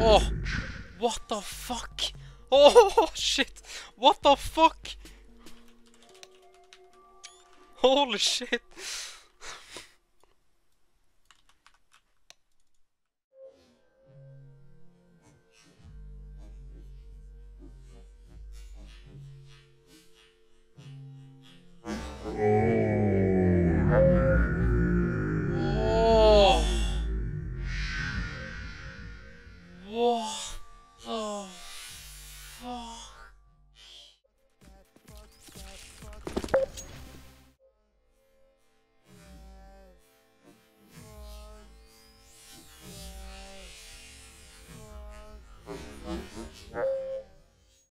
Oh, what the fuck? Oh shit! What the fuck? Holy shit! Oh. What?